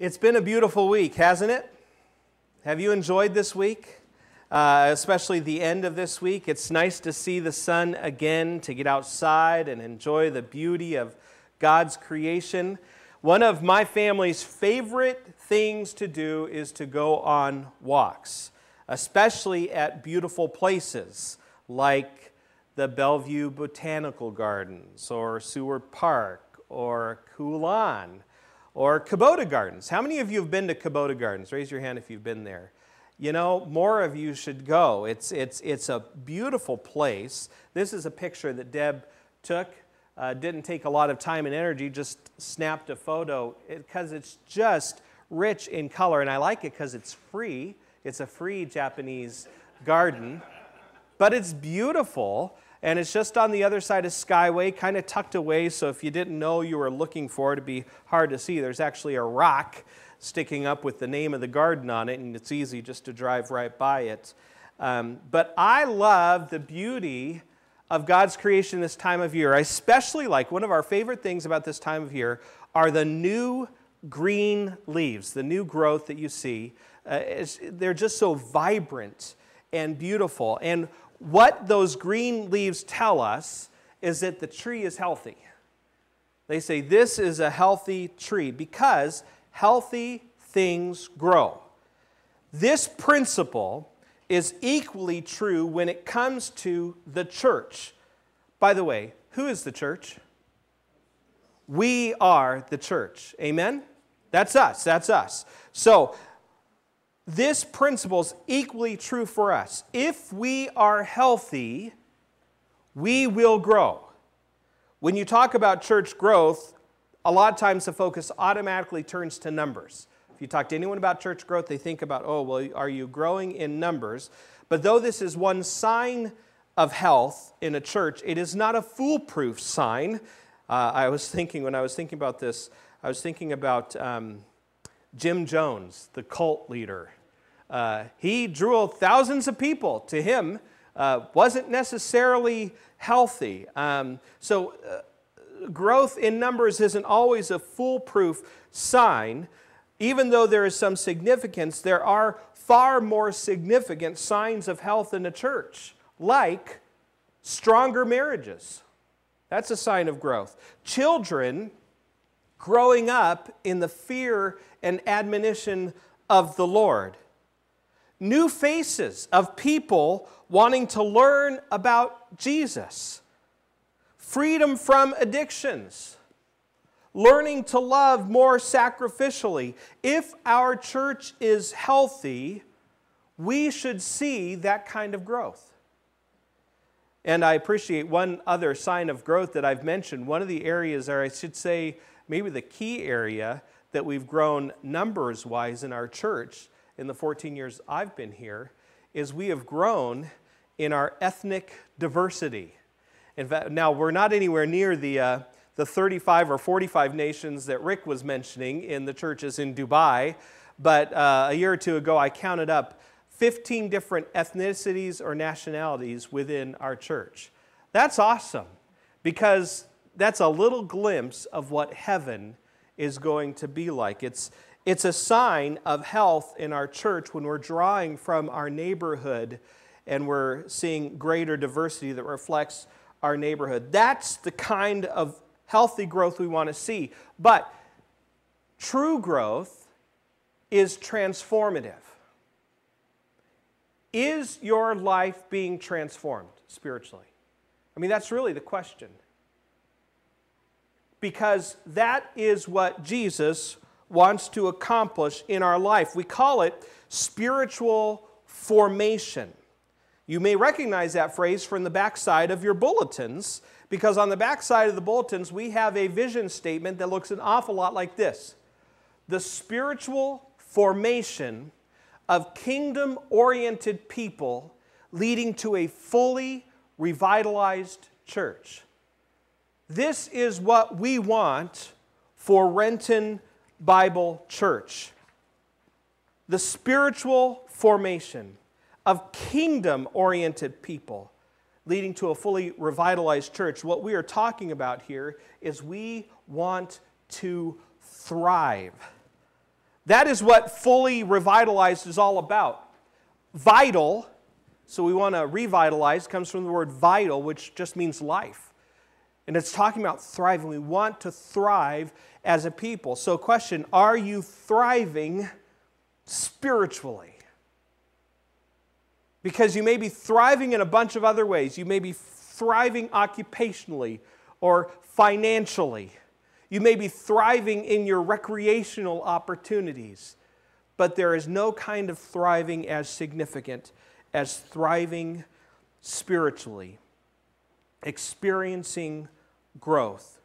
It's been a beautiful week, hasn't it? Have you enjoyed this week? Uh, especially the end of this week. It's nice to see the sun again, to get outside and enjoy the beauty of God's creation. One of my family's favorite things to do is to go on walks, especially at beautiful places like the Bellevue Botanical Gardens or Seward Park or Coulon or Kubota Gardens. How many of you have been to Kubota Gardens? Raise your hand if you've been there. You know, more of you should go. It's, it's, it's a beautiful place. This is a picture that Deb took. Uh, didn't take a lot of time and energy, just snapped a photo because it, it's just rich in color. And I like it because it's free. It's a free Japanese garden, but it's beautiful and it's just on the other side of Skyway, kind of tucked away. So if you didn't know you were looking for it, it'd be hard to see. There's actually a rock sticking up with the name of the garden on it, and it's easy just to drive right by it. Um, but I love the beauty of God's creation this time of year. I especially like one of our favorite things about this time of year are the new green leaves, the new growth that you see. Uh, they're just so vibrant and beautiful. And what those green leaves tell us is that the tree is healthy. They say this is a healthy tree because healthy things grow. This principle is equally true when it comes to the church. By the way, who is the church? We are the church. Amen? That's us. That's us. So, this principle is equally true for us. If we are healthy, we will grow. When you talk about church growth, a lot of times the focus automatically turns to numbers. If you talk to anyone about church growth, they think about, oh, well, are you growing in numbers? But though this is one sign of health in a church, it is not a foolproof sign. Uh, I was thinking, when I was thinking about this, I was thinking about. Um, Jim Jones, the cult leader. Uh, he drew thousands of people to him, uh, wasn't necessarily healthy. Um, so, uh, growth in numbers isn't always a foolproof sign. Even though there is some significance, there are far more significant signs of health in the church, like stronger marriages. That's a sign of growth. Children growing up in the fear and admonition of the Lord. New faces of people wanting to learn about Jesus. Freedom from addictions. Learning to love more sacrificially. If our church is healthy, we should see that kind of growth. And I appreciate one other sign of growth that I've mentioned. One of the areas, or I should say, maybe the key area that we've grown numbers wise in our church in the 14 years I've been here is we have grown in our ethnic diversity. In fact, now we're not anywhere near the, uh, the 35 or 45 nations that Rick was mentioning in the churches in Dubai, but uh, a year or two ago I counted up 15 different ethnicities or nationalities within our church. That's awesome because that's a little glimpse of what heaven is going to be like. It's, it's a sign of health in our church when we're drawing from our neighborhood and we're seeing greater diversity that reflects our neighborhood. That's the kind of healthy growth we want to see. But true growth is transformative. Is your life being transformed spiritually? I mean, that's really the question because that is what Jesus wants to accomplish in our life. We call it spiritual formation. You may recognize that phrase from the backside of your bulletins because on the backside of the bulletins we have a vision statement that looks an awful lot like this The spiritual formation of kingdom oriented people leading to a fully revitalized church. This is what we want for Renton Bible Church the spiritual formation of kingdom oriented people leading to a fully revitalized church. What we are talking about here is we want to thrive. That is what fully revitalized is all about. Vital, so we want to revitalize, comes from the word vital, which just means life. And it's talking about thriving. We want to thrive as a people. So, question Are you thriving spiritually? Because you may be thriving in a bunch of other ways. You may be thriving occupationally or financially. You may be thriving in your recreational opportunities. But there is no kind of thriving as significant as thriving spiritually, experiencing growth.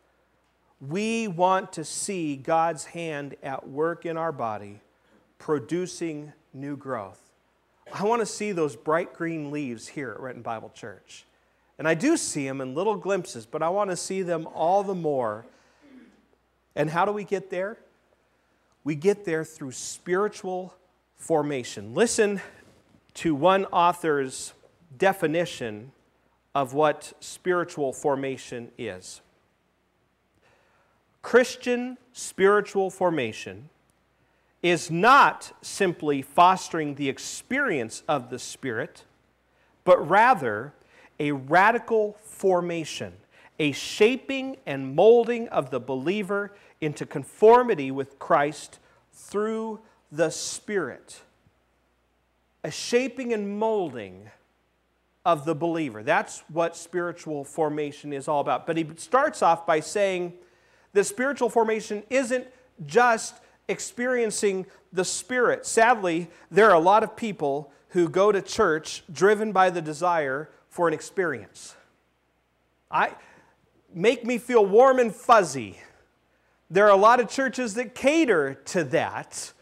We want to see God's hand at work in our body, producing new growth. I want to see those bright green leaves here at Renton Bible Church. And I do see them in little glimpses, but I want to see them all the more. And how do we get there? We get there through spiritual formation. Listen to one author's definition of what spiritual formation is. Christian spiritual formation is not simply fostering the experience of the Spirit, but rather a radical formation, a shaping and molding of the believer into conformity with Christ through the Spirit. A shaping and molding of the believer. That's what spiritual formation is all about. But he starts off by saying the spiritual formation isn't just experiencing the Spirit. Sadly, there are a lot of people who go to church driven by the desire for an experience. I make me feel warm and fuzzy. There are a lot of churches that cater to that.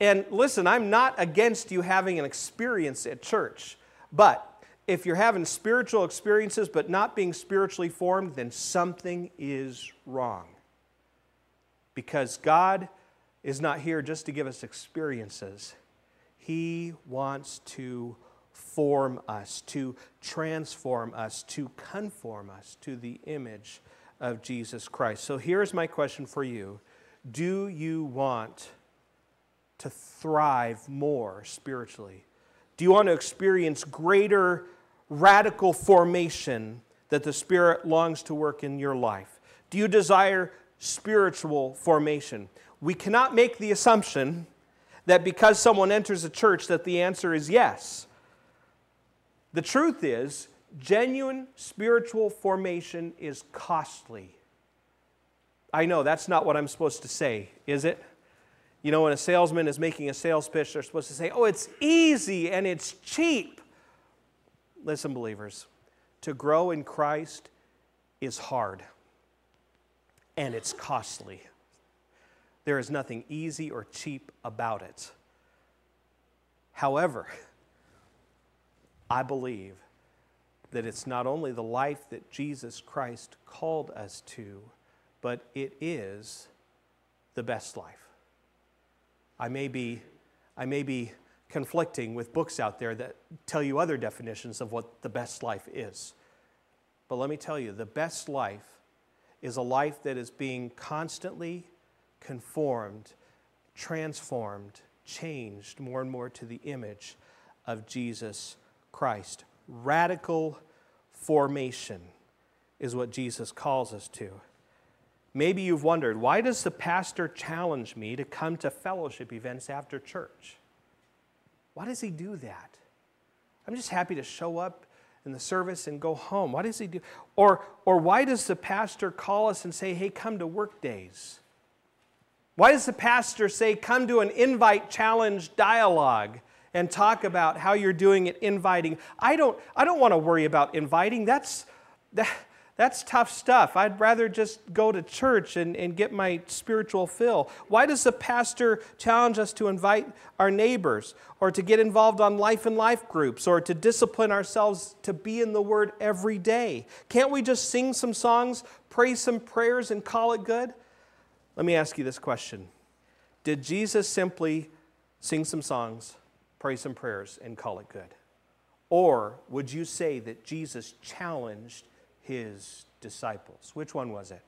And listen, I'm not against you having an experience at church, but if you're having spiritual experiences but not being spiritually formed, then something is wrong. Because God is not here just to give us experiences, He wants to form us, to transform us, to conform us to the image of Jesus Christ. So here's my question for you Do you want to thrive more spiritually? Do you want to experience greater radical formation that the Spirit longs to work in your life? Do you desire spiritual formation? We cannot make the assumption that because someone enters a church that the answer is yes. The truth is, genuine spiritual formation is costly. I know that's not what I'm supposed to say, is it? You know, when a salesman is making a sales pitch, they're supposed to say, oh, it's easy and it's cheap. Listen, believers, to grow in Christ is hard and it's costly. There is nothing easy or cheap about it. However, I believe that it's not only the life that Jesus Christ called us to, but it is the best life. I may be, I may be conflicting with books out there that tell you other definitions of what the best life is. But let me tell you, the best life is a life that is being constantly conformed, transformed, changed more and more to the image of Jesus Christ. Radical formation is what Jesus calls us to. Maybe you've wondered why does the pastor challenge me to come to fellowship events after church? Why does he do that? I'm just happy to show up in the service and go home. Why does he do? Or, or why does the pastor call us and say, hey, come to work days? Why does the pastor say, come to an invite challenge dialogue and talk about how you're doing at inviting? I don't, I don't want to worry about inviting. That's, that, that's tough stuff. I'd rather just go to church and, and get my spiritual fill. Why does the pastor challenge us to invite our neighbors or to get involved on life and life groups or to discipline ourselves to be in the Word every day? Can't we just sing some songs, pray some prayers, and call it good? Let me ask you this question Did Jesus simply sing some songs, pray some prayers, and call it good? Or would you say that Jesus challenged his disciples? Which one was it?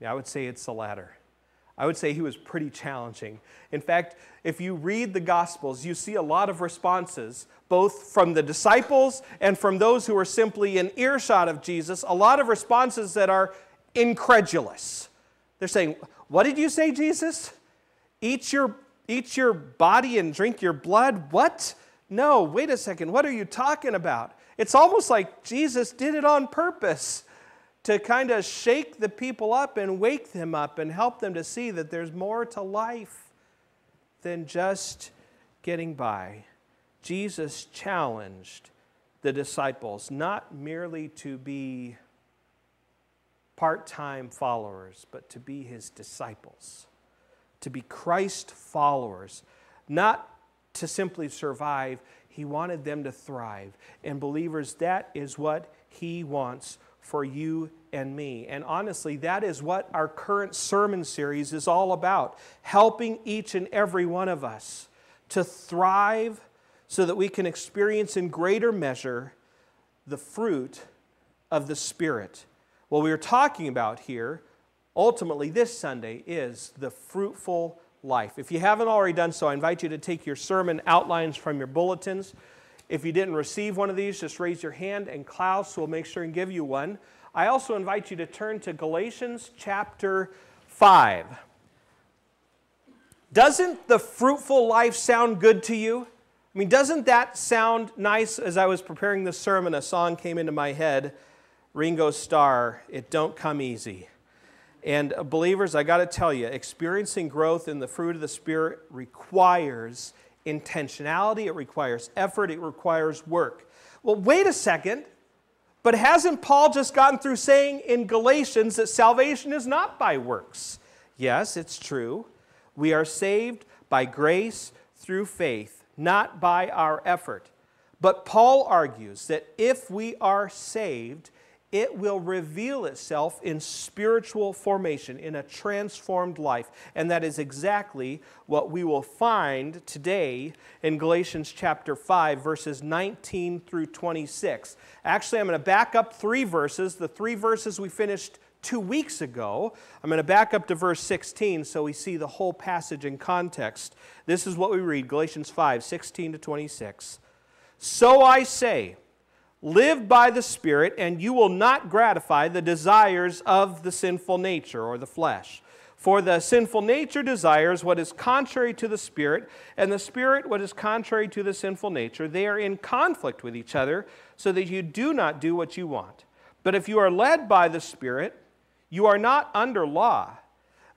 Yeah, I would say it's the latter. I would say he was pretty challenging. In fact, if you read the Gospels, you see a lot of responses, both from the disciples and from those who are simply in earshot of Jesus, a lot of responses that are incredulous. They're saying, What did you say, Jesus? Eat your, eat your body and drink your blood? What? No, wait a second. What are you talking about? It's almost like Jesus did it on purpose to kind of shake the people up and wake them up and help them to see that there's more to life than just getting by. Jesus challenged the disciples not merely to be part time followers, but to be his disciples, to be Christ followers, not to simply survive. He wanted them to thrive. And believers, that is what he wants for you and me. And honestly, that is what our current sermon series is all about helping each and every one of us to thrive so that we can experience in greater measure the fruit of the Spirit. What we are talking about here, ultimately, this Sunday, is the fruitful life. If you haven't already done so, I invite you to take your sermon outlines from your bulletins. If you didn't receive one of these, just raise your hand and Klaus will make sure and give you one. I also invite you to turn to Galatians chapter 5. Doesn't the fruitful life sound good to you? I mean, doesn't that sound nice? As I was preparing this sermon, a song came into my head Ringo Starr, It Don't Come Easy. And uh, believers, I got to tell you, experiencing growth in the fruit of the Spirit requires intentionality, it requires effort, it requires work. Well, wait a second. But hasn't Paul just gotten through saying in Galatians that salvation is not by works? Yes, it's true. We are saved by grace through faith, not by our effort. But Paul argues that if we are saved, it will reveal itself in spiritual formation, in a transformed life. And that is exactly what we will find today in Galatians chapter 5, verses 19 through 26. Actually, I'm going to back up three verses, the three verses we finished two weeks ago. I'm going to back up to verse 16 so we see the whole passage in context. This is what we read Galatians 5, 16 to 26. So I say, Live by the Spirit, and you will not gratify the desires of the sinful nature or the flesh. For the sinful nature desires what is contrary to the Spirit, and the Spirit what is contrary to the sinful nature. They are in conflict with each other, so that you do not do what you want. But if you are led by the Spirit, you are not under law.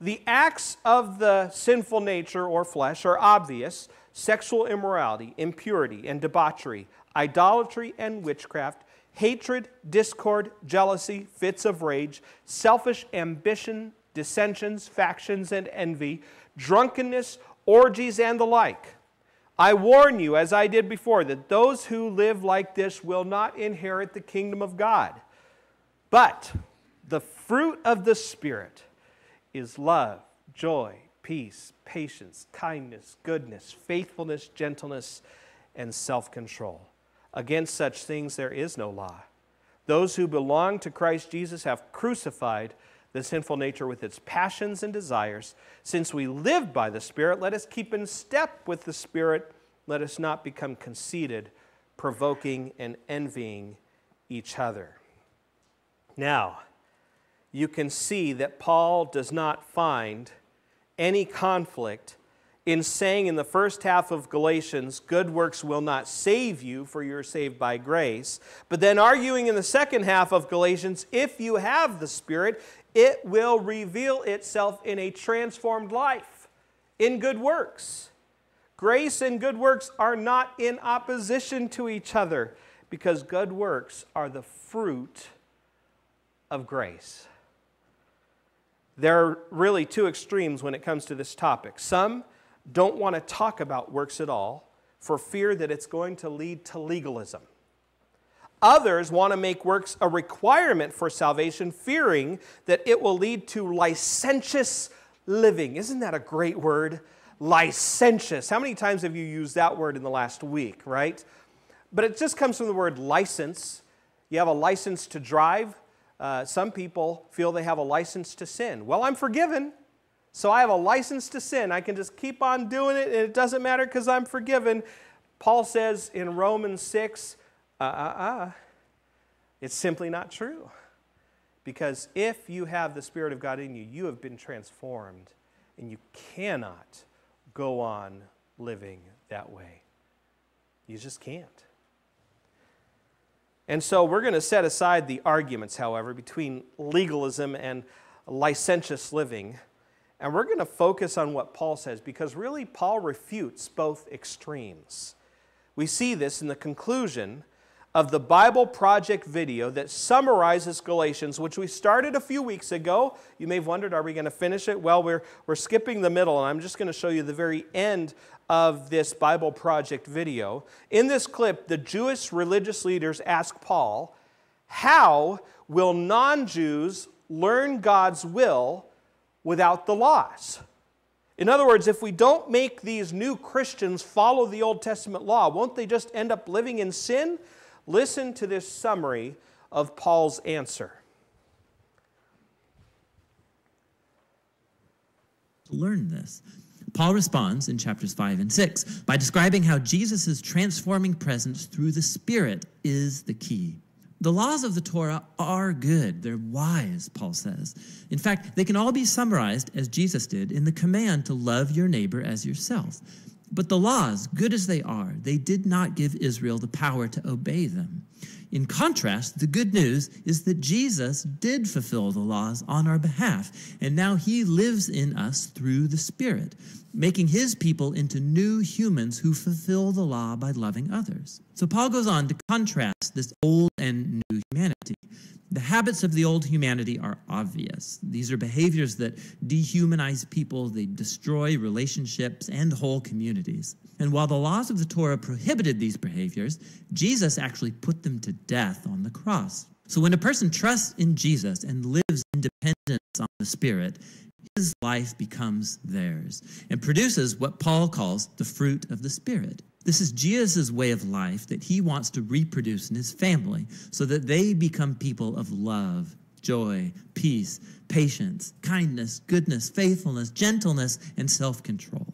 The acts of the sinful nature or flesh are obvious sexual immorality, impurity, and debauchery idolatry and witchcraft, hatred, discord, jealousy, fits of rage, selfish ambition, dissensions, factions, and envy, drunkenness, orgies, and the like. I warn you, as I did before, that those who live like this will not inherit the kingdom of God. But the fruit of the Spirit is love, joy, peace, patience, kindness, goodness, faithfulness, gentleness, and self control. Against such things there is no law. Those who belong to Christ Jesus have crucified the sinful nature with its passions and desires. Since we live by the Spirit, let us keep in step with the Spirit. Let us not become conceited, provoking and envying each other. Now, you can see that Paul does not find any conflict in saying in the first half of Galatians, good works will not save you, for you're saved by grace. But then arguing in the second half of Galatians, if you have the Spirit, it will reveal itself in a transformed life, in good works. Grace and good works are not in opposition to each other because good works are the fruit of grace. There are really two extremes when it comes to this topic. Some don't want to talk about works at all for fear that it's going to lead to legalism. Others want to make works a requirement for salvation, fearing that it will lead to licentious living. Isn't that a great word? Licentious. How many times have you used that word in the last week, right? But it just comes from the word license. You have a license to drive. Uh, some people feel they have a license to sin. Well, I'm forgiven, So I have a license to sin. I can just keep on doing it, and it doesn't matter because I'm forgiven. Paul says in Romans 6, uh uh uh, it's simply not true. Because if you have the Spirit of God in you, you have been transformed, and you cannot go on living that way. You just can't. And so we're going to set aside the arguments, however, between legalism and licentious living. And we're going to focus on what Paul says because really Paul refutes both extremes. We see this in the conclusion of the Bible Project video that summarizes Galatians, which we started a few weeks ago. You may have wondered, are we going to finish it? Well, we're, we're skipping the middle, and I'm just going to show you the very end of this Bible Project video. In this clip, the Jewish religious leaders ask Paul, How will non Jews learn God's will without the laws? In other words, if we don't make these new Christians follow the Old Testament law, won't they just end up living in sin? Listen to this summary of Paul's answer. To Learn this. Paul responds in chapters 5 and 6 by describing how Jesus' transforming presence through the Spirit is the key. The laws of the Torah are good. They're wise, Paul says. In fact, they can all be summarized, as Jesus did, in the command to love your neighbor as yourself. But the laws, good as they are, they did not give Israel the power to obey them. In contrast, the good news is that Jesus did fulfill the laws on our behalf, and now he lives in us through the Spirit, making his people into new humans who fulfill the law by loving others. So Paul goes on to contrast this old and new humanity. The habits of the old humanity are obvious. These are behaviors that dehumanize people, they destroy relationships and whole communities. And while the laws of the Torah prohibited these behaviors, Jesus actually put them to death on the cross. So when a person trusts in Jesus and lives in dependence on the Spirit, his life becomes theirs and produces what Paul calls the fruit of the Spirit. This is Jesus' way of life that he wants to reproduce in his family so that they become people of love, joy, peace, patience, kindness, goodness, faithfulness, gentleness, and self control.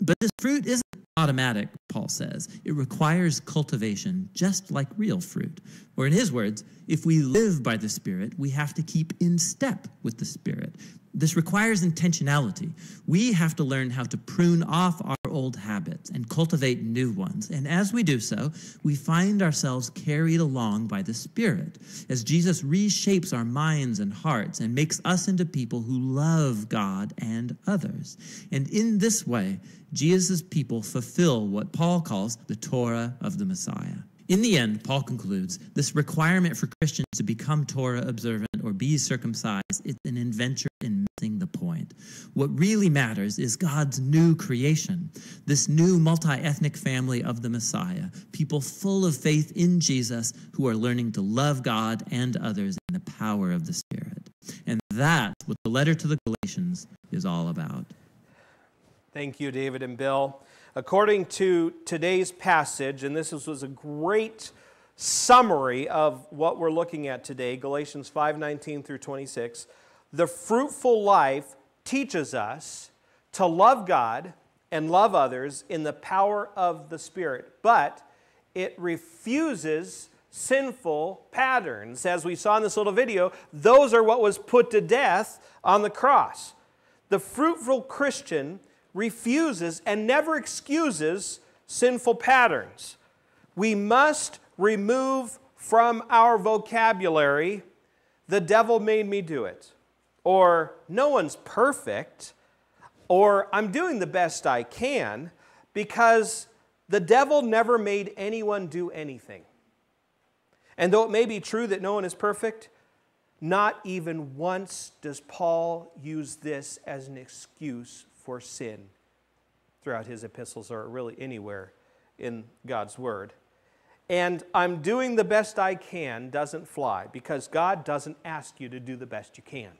But this fruit isn't automatic, Paul says. It requires cultivation, just like real fruit. Or, in his words, if we live by the Spirit, we have to keep in step with the Spirit. This requires intentionality. We have to learn how to prune off our old habits and cultivate new ones. And as we do so, we find ourselves carried along by the Spirit as Jesus reshapes our minds and hearts and makes us into people who love God and others. And in this way, Jesus' people fulfill what Paul calls the Torah of the Messiah. In the end, Paul concludes this requirement for Christians to become Torah observant or be circumcised is an adventure in missing the point. What really matters is God's new creation, this new multi ethnic family of the Messiah, people full of faith in Jesus who are learning to love God and others in the power of the Spirit. And that's what the letter to the Galatians is all about. Thank you, David and Bill. According to today's passage, and this was a great summary of what we're looking at today, Galatians 5:19 through 26, the fruitful life teaches us to love God and love others in the power of the Spirit, but it refuses sinful patterns. As we saw in this little video, those are what was put to death on the cross. The fruitful Christian refuses and never excuses sinful patterns. We must remove from our vocabulary, the devil made me do it, or no one's perfect, or I'm doing the best I can, because the devil never made anyone do anything. And though it may be true that no one is perfect, not even once does Paul use this as an excuse for sin throughout his epistles or really anywhere in God's Word. And I'm doing the best I can doesn't fly because God doesn't ask you to do the best you can.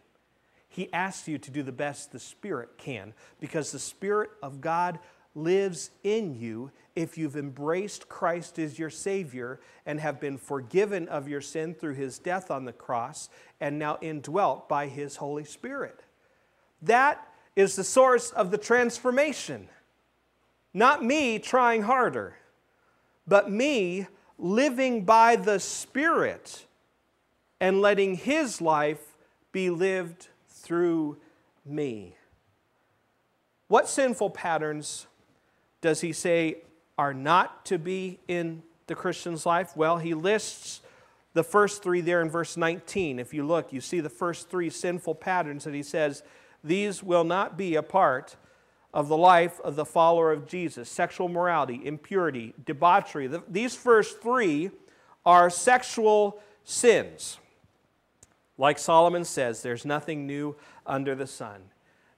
He asks you to do the best the Spirit can because the Spirit of God lives in you if you've embraced Christ as your Savior and have been forgiven of your sin through His death on the cross and now indwelt by His Holy Spirit. That is the source of the transformation. Not me trying harder, but me living by the Spirit and letting His life be lived through me. What sinful patterns does he say are not to be in the Christian's life? Well, he lists the first three there in verse 19. If you look, you see the first three sinful patterns that he says, These will not be a part of the life of the follower of Jesus sexual morality, impurity, debauchery. These first three are sexual sins. Like Solomon says, there's nothing new under the sun.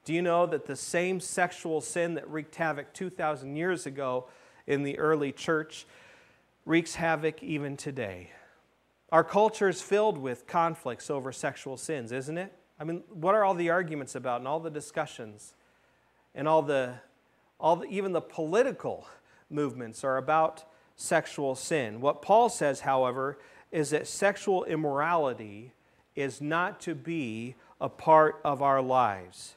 Do you know that the same sexual sin that wreaked havoc 2,000 years ago in the early church wreaks havoc even today? Our culture is filled with conflicts over sexual sins, isn't it? I mean, what are all the arguments about and all the discussions and all the, all the, even the political movements are about sexual sin. What Paul says, however, is that sexual immorality is not to be a part of our lives.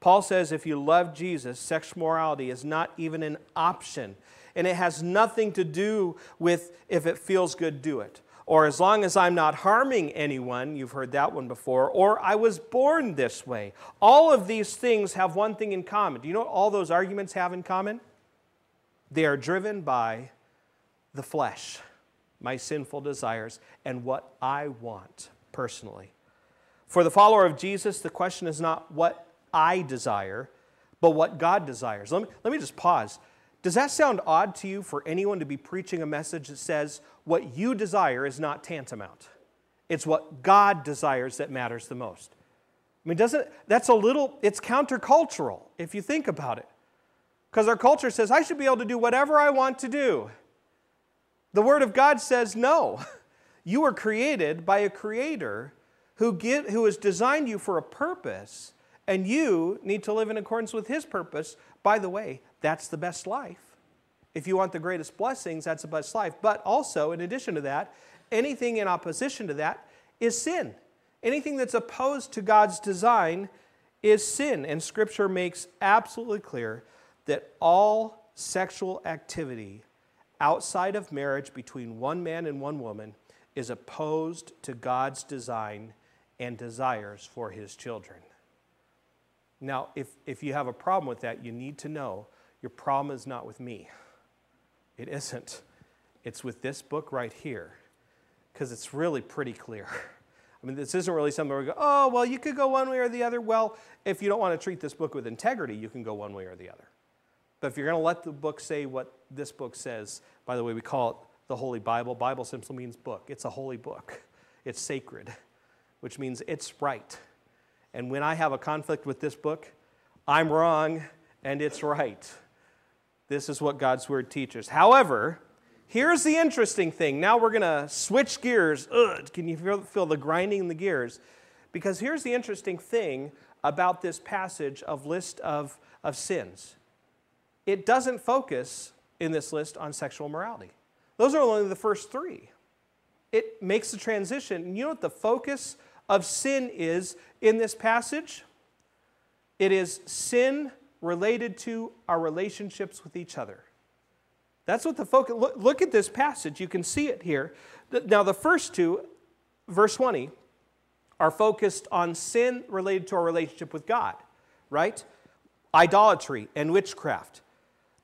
Paul says if you love Jesus, sexual morality is not even an option. And it has nothing to do with if it feels good, do it. Or as long as I'm not harming anyone, you've heard that one before, or I was born this way. All of these things have one thing in common. Do you know what all those arguments have in common? They are driven by the flesh, my sinful desires, and what I want personally. For the follower of Jesus, the question is not what I desire, but what God desires. Let me, let me just pause. Does that sound odd to you for anyone to be preaching a message that says what you desire is not tantamount? It's what God desires that matters the most. I mean, doesn't that's a little, it's countercultural if you think about it. Because our culture says, I should be able to do whatever I want to do. The Word of God says, no. You were created by a creator who, get, who has designed you for a purpose, and you need to live in accordance with his purpose. By the way, that's the best life. If you want the greatest blessings, that's the best life. But also, in addition to that, anything in opposition to that is sin. Anything that's opposed to God's design is sin. And Scripture makes absolutely clear that all sexual activity outside of marriage between one man and one woman is opposed to God's design and desires for his children. Now, if, if you have a problem with that, you need to know your problem is not with me. It isn't. It's with this book right here, because it's really pretty clear. I mean, this isn't really something where we go, oh, well, you could go one way or the other. Well, if you don't want to treat this book with integrity, you can go one way or the other. But if you're going to let the book say what this book says, by the way, we call it the Holy Bible. Bible simply means book, it's a holy book, it's sacred, which means it's right. And when I have a conflict with this book, I'm wrong and it's right. This is what God's Word teaches. However, here's the interesting thing. Now we're going to switch gears. Ugh, can you feel, feel the grinding in the gears? Because here's the interesting thing about this passage of list of, of sins it doesn't focus in this list on sexual morality. Those are only the first three. It makes the transition. And You know what the focus of sin is in this passage? It is sin related to our relationships with each other. That's what the focus. Look, look at this passage. You can see it here. Now, the first two, verse 20, are focused on sin related to our relationship with God, right? Idolatry and witchcraft.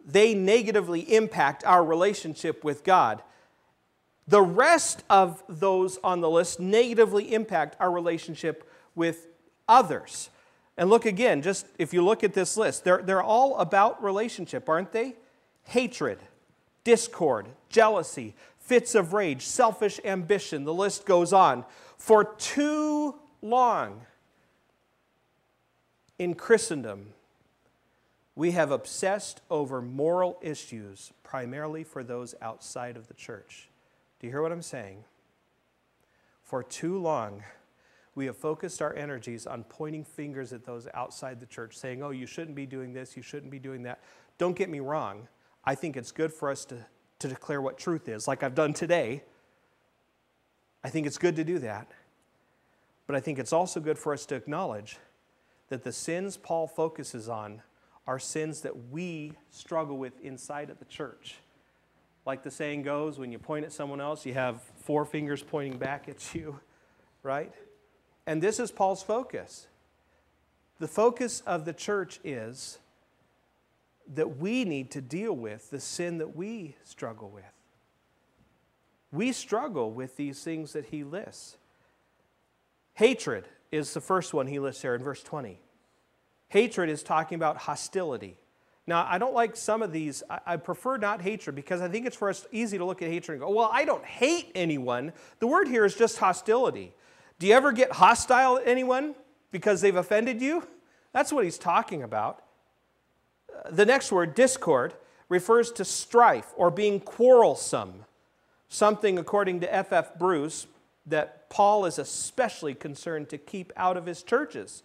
They negatively impact our relationship with God. The rest of those on the list negatively impact our relationship with others. And look again, just if you look at this list, they're, they're all about relationship, aren't they? Hatred, discord, jealousy, fits of rage, selfish ambition, the list goes on. For too long in Christendom, we have obsessed over moral issues primarily for those outside of the church. Do you hear what I'm saying? For too long, we have focused our energies on pointing fingers at those outside the church, saying, oh, you shouldn't be doing this, you shouldn't be doing that. Don't get me wrong. I think it's good for us to, to declare what truth is, like I've done today. I think it's good to do that. But I think it's also good for us to acknowledge that the sins Paul focuses on are sins that we struggle with inside of the church. Like the saying goes, when you point at someone else, you have four fingers pointing back at you, right? And this is Paul's focus. The focus of the church is that we need to deal with the sin that we struggle with. We struggle with these things that he lists. Hatred is the first one he lists here in verse 20. Hatred is talking about hostility. Now, I don't like some of these. I, prefer not hatred because I think it's for us easy to look at hatred and go, well, I don't hate anyone. The word here is just hostility. Do you ever get hostile at anyone because they've offended you? That's what he's talking about. Uh, the next word, discord, refers to strife or being quarrelsome, something, according to F.F. Bruce, that Paul is especially concerned to keep out of his churches.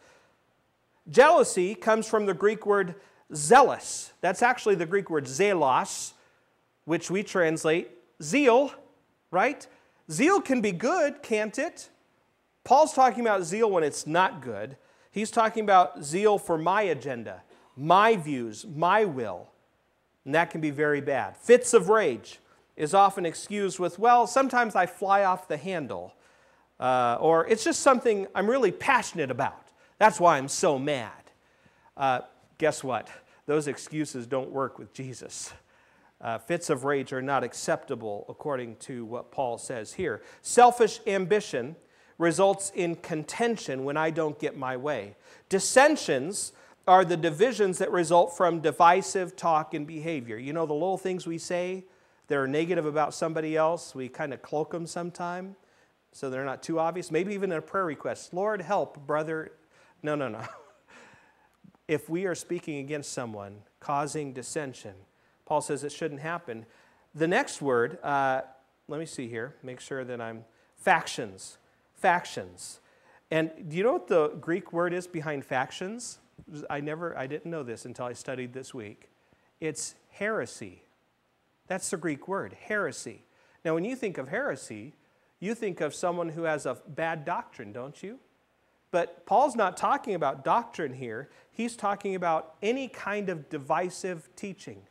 Jealousy comes from the Greek word zealous. That's actually the Greek word zelos, which we translate zeal, right? Zeal can be good, can't it? Paul's talking about zeal when it's not good. He's talking about zeal for my agenda, my views, my will. And that can be very bad. Fits of rage is often excused with, well, sometimes I fly off the handle. Uh, or it's just something I'm really passionate about. That's why I'm so mad. Uh, guess what? Those excuses don't work with Jesus. Uh, fits of rage are not acceptable according to what Paul says here. Selfish ambition results in contention when I don't get my way. Dissensions are the divisions that result from divisive talk and behavior. You know, the little things we say that are negative about somebody else, we kind of cloak them sometime so they're not too obvious. Maybe even a prayer request Lord, help, brother. No, no, no. if we are speaking against someone, causing dissension, Paul says it shouldn't happen. The next word, uh, let me see here, make sure that I'm factions. Factions. And do you know what the Greek word is behind factions? I never, I didn't know this until I studied this week. It's heresy. That's the Greek word, heresy. Now, when you think of heresy, you think of someone who has a bad doctrine, don't you? But Paul's not talking about doctrine here. He's talking about any kind of divisive teaching.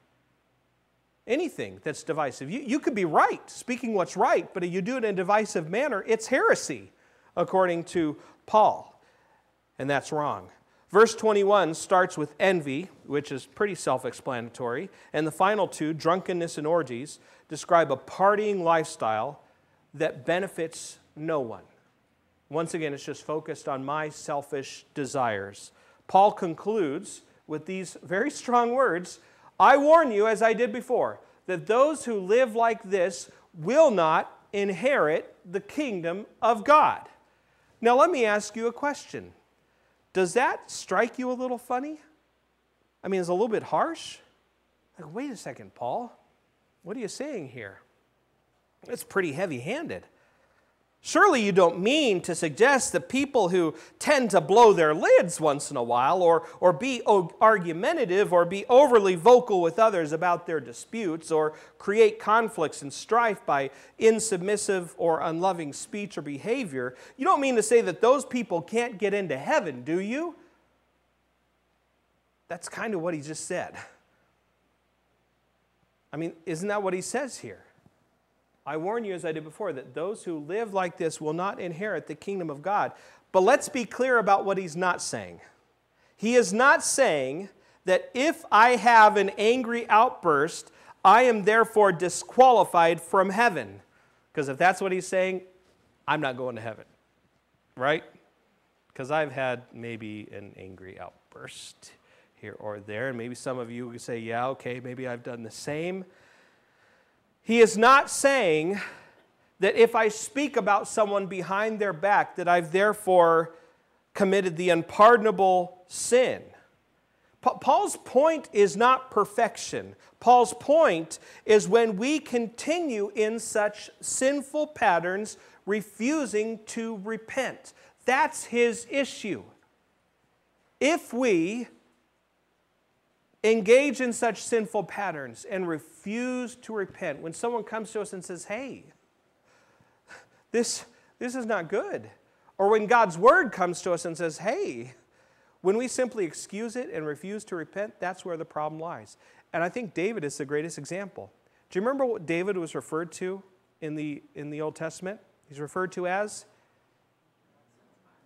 Anything that's divisive. You, you could be right, speaking what's right, but if you do it in a divisive manner, it's heresy, according to Paul. And that's wrong. Verse 21 starts with envy, which is pretty self explanatory, and the final two, drunkenness and orgies, describe a partying lifestyle that benefits no one. Once again, it's just focused on my selfish desires. Paul concludes with these very strong words I warn you, as I did before, that those who live like this will not inherit the kingdom of God. Now, let me ask you a question does that strike you a little funny? I mean, it's a little bit harsh. Like, wait a second, Paul. What are you saying here? It's pretty heavy handed. Surely you don't mean to suggest that people who tend to blow their lids once in a while, or, or be argumentative, or be overly vocal with others about their disputes, or create conflicts and strife by insubmissive or unloving speech or behavior, you don't mean to say that those people can't get into heaven, do you? That's kind of what he just said. I mean, isn't that what he says here? I warn you, as I did before, that those who live like this will not inherit the kingdom of God. But let's be clear about what he's not saying. He is not saying that if I have an angry outburst, I am therefore disqualified from heaven. Because if that's what he's saying, I'm not going to heaven. Right? Because I've had maybe an angry outburst here or there. And maybe some of you would say, yeah, okay, maybe I've done the same. He is not saying that if I speak about someone behind their back, that I've therefore committed the unpardonable sin. Paul's point is not perfection. Paul's point is when we continue in such sinful patterns, refusing to repent. That's his issue. If we engage in such sinful patterns and refuse to repent, when someone comes to us and says, hey, this, this is not good, or when God's word comes to us and says, hey, When we simply excuse it and refuse to repent, that's where the problem lies. And I think David is the greatest example. Do you remember what David was referred to in the, in the Old Testament? He's referred to as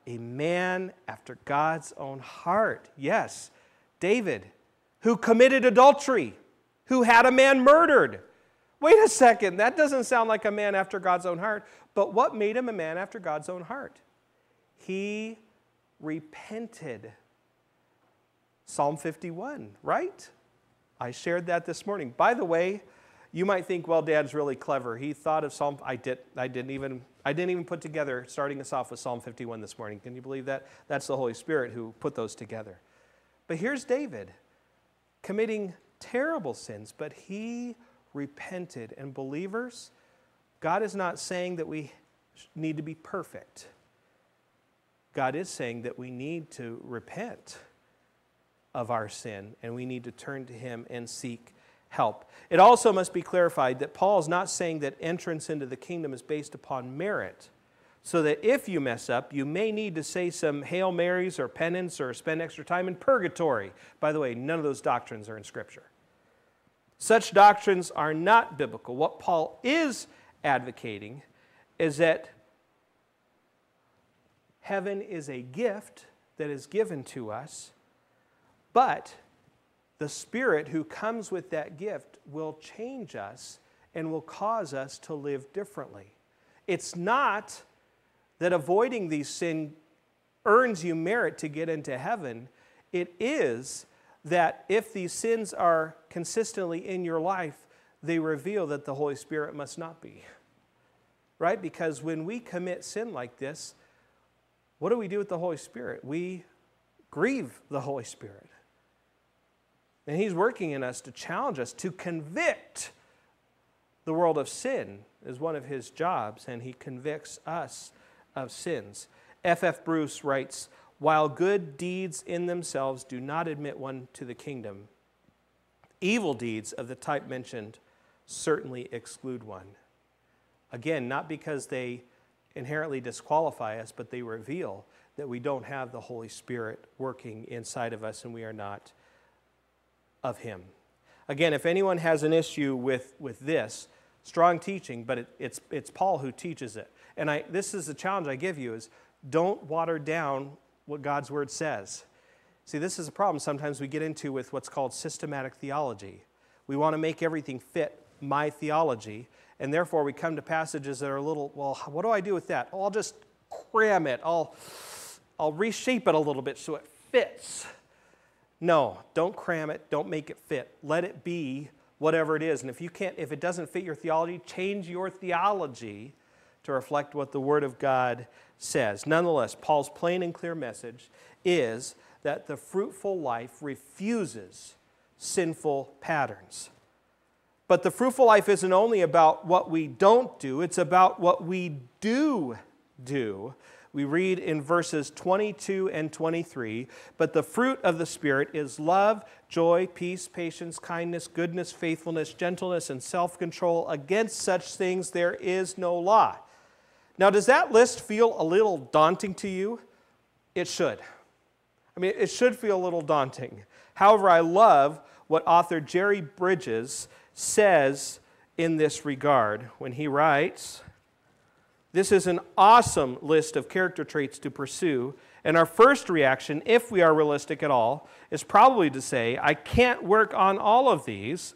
a man after God's own heart. Yes, David, who committed adultery, who had a man murdered. Wait a second, that doesn't sound like a man after God's own heart. But what made him a man after God's own heart? He repented. Psalm 51, right? I shared that this morning. By the way, you might think, well, Dad's really clever. He thought of Psalm. I did. I didn't even. I didn't even put together starting us off with Psalm 51 this morning. Can you believe that? That's the Holy Spirit who put those together. But here's David committing terrible sins, but he repented. And believers, God is not saying that we need to be perfect. God is saying that we need to repent of our sin and we need to turn to Him and seek help. It also must be clarified that Paul is not saying that entrance into the kingdom is based upon merit, so that if you mess up, you may need to say some Hail Marys or penance or spend extra time in purgatory. By the way, none of those doctrines are in Scripture. Such doctrines are not biblical. What Paul is advocating is that heaven is a gift that is given to us but the Spirit who comes with that gift will change us and will cause us to live differently. It's not that avoiding these sin earns you merit to get into heaven. It is that if these sins are consistently in your life, they reveal that the Holy Spirit must not be. Right? Because when we commit sin like this, what do we do with the Holy Spirit? We grieve the Holy Spirit. And He's working in us to challenge us, to convict the world of sin, is one of His jobs, and He convicts us of sins. F.F. F. Bruce writes While good deeds in themselves do not admit one to the kingdom, evil deeds of the type mentioned certainly exclude one. Again, not because they inherently disqualify us, but they reveal that we don't have the Holy Spirit working inside of us and we are not of him. Again, if anyone has an issue with, with this, strong teaching, but it, it's, it's Paul who teaches it. And I, this is the challenge I give you is don't water down what God's word says. See, this is a problem sometimes we get into with what's called systematic theology. We want to make everything fit my theology, and therefore we come to passages that are a little, well, what do I do with that? Oh, I'll just cram it. I'll, I'll reshape it a little bit so it fits. No, don't cram it, don't make it fit. Let it be whatever it is. And if you can't if it doesn't fit your theology, change your theology to reflect what the word of God says. Nonetheless, Paul's plain and clear message is that the fruitful life refuses sinful patterns. But the fruitful life isn't only about what we don't do, it's about what we do do we read in verses 22 and 23 But the fruit of the Spirit is love, joy, peace, patience, kindness, goodness, faithfulness, gentleness, and self control. Against such things there is no law. Now, does that list feel a little daunting to you? It should. I mean, it should feel a little daunting. However, I love what author Jerry Bridges says in this regard when he writes this is an awesome list of character traits to pursue. And our first reaction, if we are realistic at all, is probably to say, I can't work on all of these.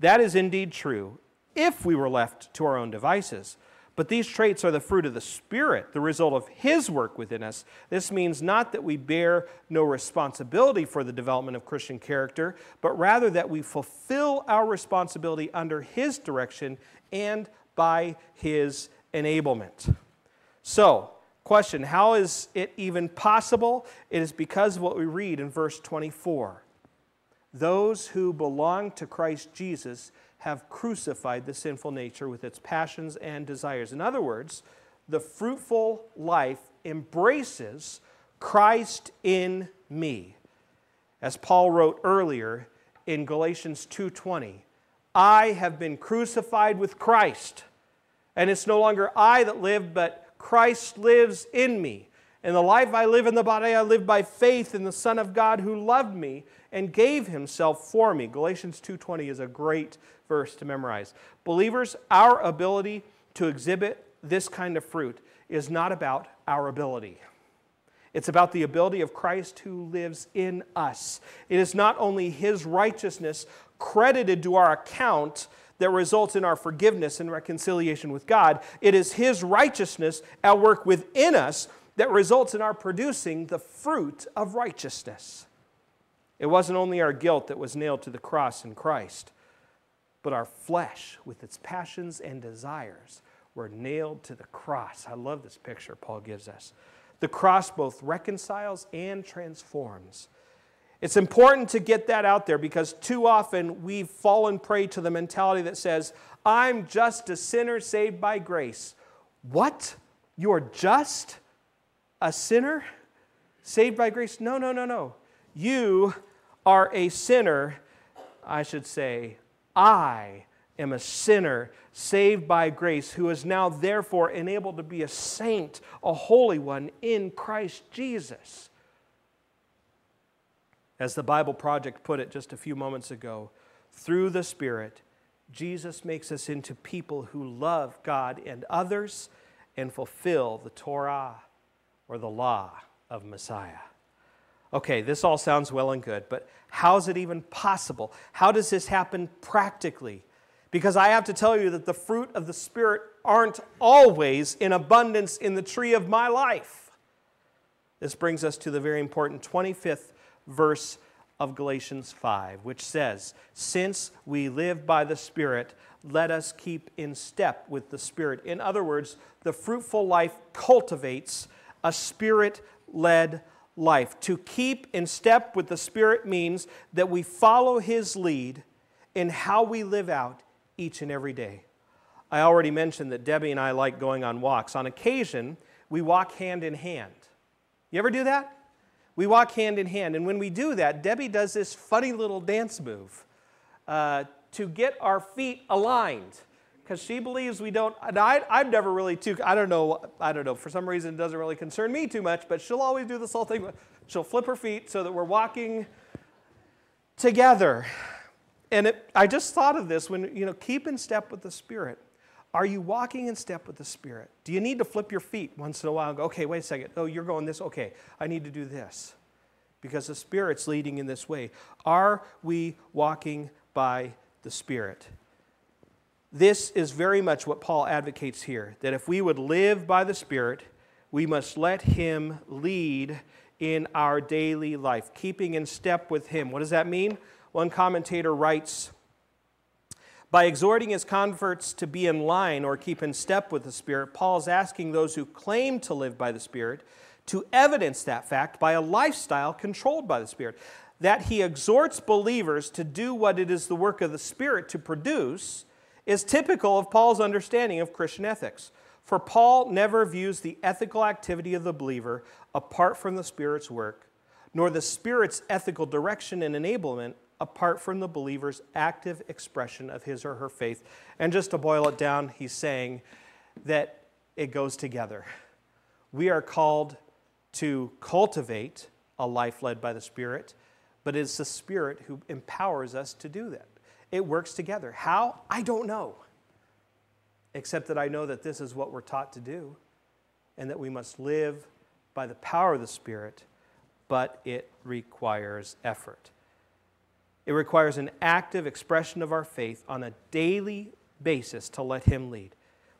That is indeed true, if we were left to our own devices. But these traits are the fruit of the Spirit, the result of His work within us. This means not that we bear no responsibility for the development of Christian character, but rather that we fulfill our responsibility under His direction and by His enablement. So, question How is it even possible? It is because of what we read in verse 24. Those who belong to Christ Jesus have crucified the sinful nature with its passions and desires. In other words, the fruitful life embraces Christ in me. As Paul wrote earlier in Galatians 2:20, I have been crucified with Christ. And it's no longer I that live, but Christ lives in me. And the life I live in the body, I live by faith in the Son of God who loved me and gave himself for me. Galatians 2:20 is a great verse to memorize. Believers, our ability to exhibit this kind of fruit is not about our ability. It's about the ability of Christ who lives in us. It is not only his righteousness credited to our account that results in our forgiveness and reconciliation with God, it is his righteousness at work within us that results in our producing the fruit of righteousness. It wasn't only our guilt that was nailed to the cross in Christ, but our flesh with its passions and desires were nailed to the cross. I love this picture Paul gives us. The cross both reconciles and transforms. It's important to get that out there because too often we've fallen prey to the mentality that says, I'm just a sinner saved by grace. What? You're just a sinner saved by grace? No, no, no, no. You are a sinner, I should say, I am a sinner saved by grace who is now therefore enabled to be a saint, a holy one in Christ Jesus. As the Bible Project put it just a few moments ago, through the Spirit, Jesus makes us into people who love God and others and fulfill the Torah or the law of Messiah. Okay, this all sounds well and good, but how is it even possible? How does this happen practically? Because I have to tell you that the fruit of the Spirit aren't always in abundance in the tree of my life. This brings us to the very important 25th verse of Galatians 5, which says, Since we live by the Spirit, let us keep in step with the Spirit. In other words, the fruitful life cultivates a spirit led life. To keep in step with the Spirit means that we follow His lead in how we live out each and every day. I already mentioned that Debbie and I like going on walks. On occasion, we walk hand in hand. You ever do that? We walk hand in hand. And when we do that, Debbie does this funny little dance move uh, to get our feet aligned because she believes we don't. And I, I've never really too. I don't know. I don't know. For some reason, it doesn't really concern me too much. But she'll always do this whole thing. She'll flip her feet so that we're walking together. And it, I just thought of this when you know, keep in step with the Spirit. Are you walking in step with the Spirit? Do you need to flip your feet once in a while and go, okay, wait a second. Oh, you're going this. Okay, I need to do this because the Spirit's leading in this way. Are we walking by the Spirit? This is very much what Paul advocates here that if we would live by the Spirit, we must let Him lead in our daily life, keeping in step with Him. What does that mean? One commentator writes By exhorting his converts to be in line or keep in step with the Spirit, Paul is asking those who claim to live by the Spirit to evidence that fact by a lifestyle controlled by the Spirit. That he exhorts believers to do what it is the work of the Spirit to produce is typical of Paul's understanding of Christian ethics. For Paul never views the ethical activity of the believer apart from the Spirit's work, nor the Spirit's ethical direction and enablement apart from the believer's active expression of his or her faith. And just to boil it down, he's saying that it goes together. We are called to cultivate a life led by the Spirit, but it's the Spirit who empowers us to do that. It works together. How? I don't know. Except that I know that this is what we're taught to do and that we must live by the power of the Spirit, but it requires effort. It requires an active expression of our faith on a daily basis to let Him lead.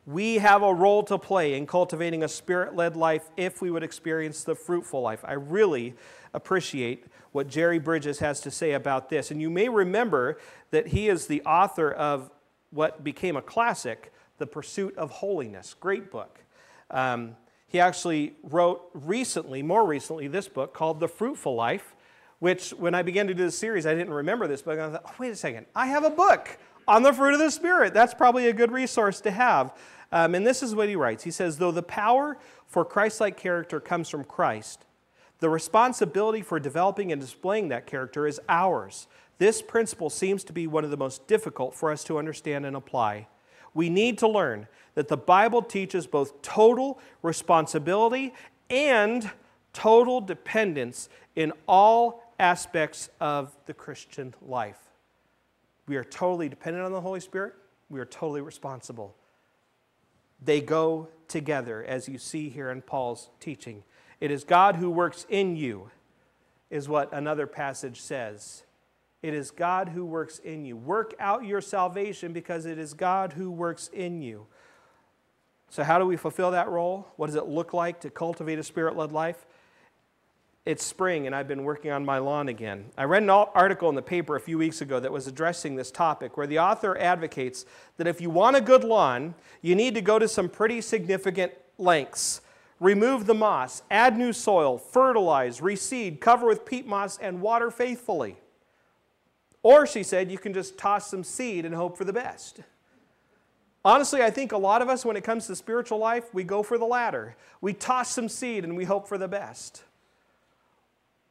We have a role to play in cultivating a spirit led life if we would experience the fruitful life. I really appreciate what Jerry Bridges has to say about this. And you may remember that he is the author of what became a classic, The Pursuit of Holiness. Great book. Um, he actually wrote recently, more recently, this book called The Fruitful Life, which when I began to do the series, I didn't remember this, book. I thought, oh, wait a second, I have a book on the fruit of the Spirit. That's probably a good resource to have. Um, and this is what he writes He says, Though the power for Christ like character comes from Christ, the responsibility for developing and displaying that character is ours. This principle seems to be one of the most difficult for us to understand and apply. We need to learn that the Bible teaches both total responsibility and total dependence in all aspects of the Christian life. We are totally dependent on the Holy Spirit. We are totally responsible. They go together, as you see here in Paul's teaching. It is God who works in you, is what another passage says. It is God who works in you. Work out your salvation because it is God who works in you. So, how do we fulfill that role? What does it look like to cultivate a spirit led life? It's spring, and I've been working on my lawn again. I read an article in the paper a few weeks ago that was addressing this topic, where the author advocates that if you want a good lawn, you need to go to some pretty significant lengths. Remove the moss, add new soil, fertilize, reseed, cover with peat moss, and water faithfully. Or, she said, you can just toss some seed and hope for the best. Honestly, I think a lot of us, when it comes to spiritual life, we go for the latter. We toss some seed and we hope for the best.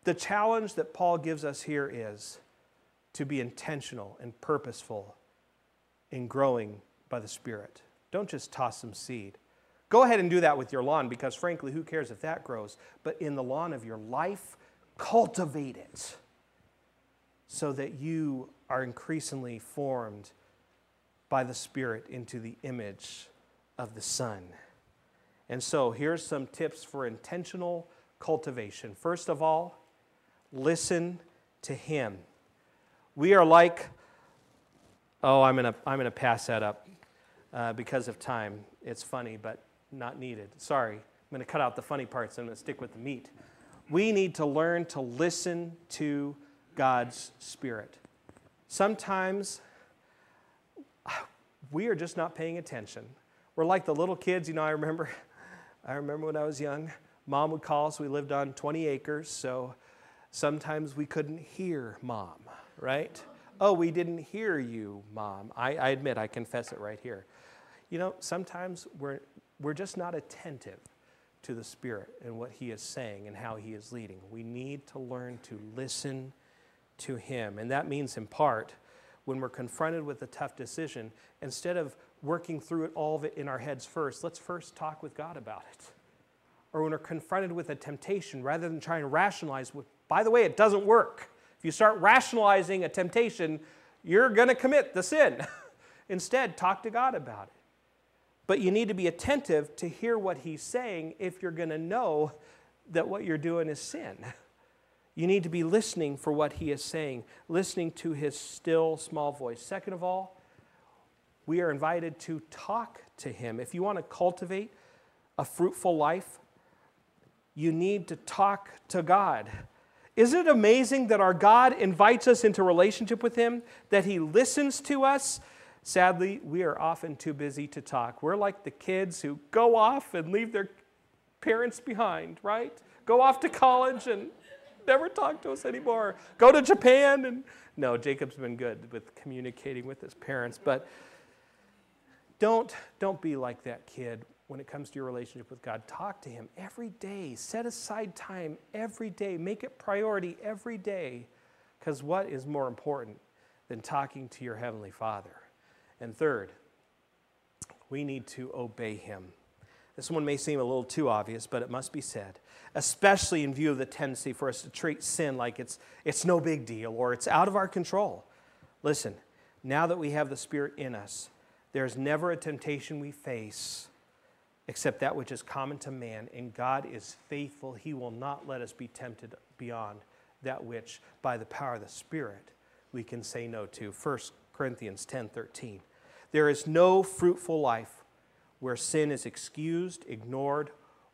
The challenge that Paul gives us here is to be intentional and purposeful in growing by the Spirit. Don't just toss some seed. Go ahead and do that with your lawn because, frankly, who cares if that grows? But in the lawn of your life, cultivate it so that you are increasingly formed by the Spirit into the image of the Son. And so here's some tips for intentional cultivation. First of all, listen to Him. We are like, oh, I'm going to I'm gonna pass that up uh, because of time. It's funny, but not needed. Sorry. I'm going to cut out the funny parts. I'm going to stick with the meat. We need to learn to listen to God's Spirit. Sometimes we are just not paying attention. We're like the little kids, you know, I remember I remember when I was young, mom would call us, we lived on 20 acres, so sometimes we couldn't hear mom, right? Oh, we didn't hear you, mom. I, I admit, I confess it right here. You know, sometimes we're, we're just not attentive to the Spirit and what He is saying and how He is leading. We need to learn to listen to Him. And that means, in part, when we're confronted with a tough decision, instead of working through it all of it in our heads first, let's first talk with God about it. Or when we're confronted with a temptation, rather than trying to rationalize, by the way, it doesn't work. If you start rationalizing a temptation, you're going to commit the sin. Instead, talk to God about it. But you need to be attentive to hear what He's saying if you're going to know that what you're doing is sin. You need to be listening for what he is saying, listening to his still small voice. Second of all, we are invited to talk to him. If you want to cultivate a fruitful life, you need to talk to God. Isn't it amazing that our God invites us into relationship with him, that he listens to us? Sadly, we are often too busy to talk. We're like the kids who go off and leave their parents behind, right? Go off to college and never talk to us anymore. Go to Japan. And no, Jacob's been good with communicating with his parents. But don't, don't be like that kid when it comes to your relationship with God. Talk to him every day. Set aside time every day. Make it priority every day. Because what is more important than talking to your Heavenly Father? And third, we need to obey him. This one may seem a little too obvious, but it must be said, especially in view of the tendency for us to treat sin like it's, it's no big deal or it's out of our control. Listen, now that we have the Spirit in us, there's never a temptation we face except that which is common to man, and God is faithful. He will not let us be tempted beyond that which, by the power of the Spirit, we can say no to. 1 Corinthians 10 13. There is no fruitful life where sin is excused, ignored,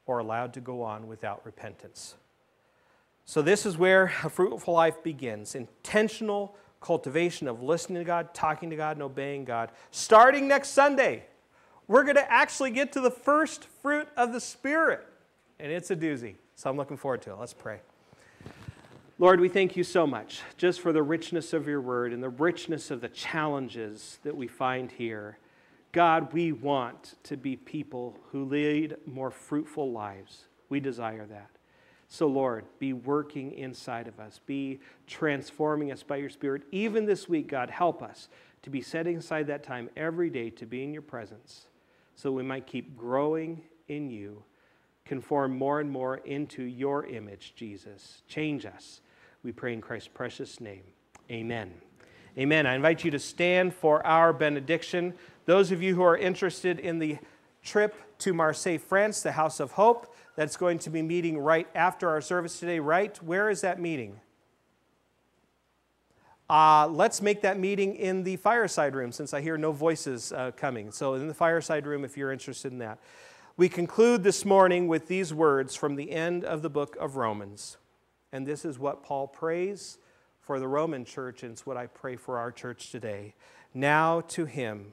or allowed to go on without repentance. So, this is where a fruitful life begins intentional cultivation of listening to God, talking to God, and obeying God. Starting next Sunday, we're going to actually get to the first fruit of the Spirit. And it's a doozy. So, I'm looking forward to it. Let's pray. Lord, we thank you so much just for the richness of your word and the richness of the challenges that we find here. God, we want to be people who lead more fruitful lives. We desire that. So, Lord, be working inside of us, be transforming us by your Spirit. Even this week, God, help us to be setting aside that time every day to be in your presence so we might keep growing in you conform more and more into your image, Jesus. Change us. We pray in Christ's precious name. Amen. Amen. I invite you to stand for our benediction. Those of you who are interested in the trip to Marseille, France, the House of Hope, that's going to be meeting right after our service today, right? Where is that meeting? Uh, let's make that meeting in the fireside room since I hear no voices uh, coming. So, in the fireside room, if you're interested in that. We conclude this morning with these words from the end of the book of Romans. And this is what Paul prays for the Roman church, and it's what I pray for our church today. Now to him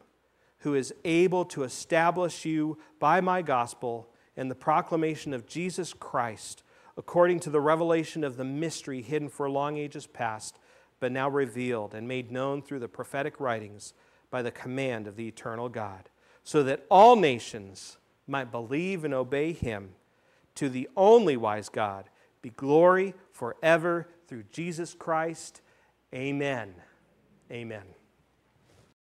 who is able to establish you by my gospel and the proclamation of Jesus Christ, according to the revelation of the mystery hidden for long ages past, but now revealed and made known through the prophetic writings by the command of the eternal God, so that all nations might believe and obey him. To the only wise God be glory forever through Jesus Christ. Amen. Amen.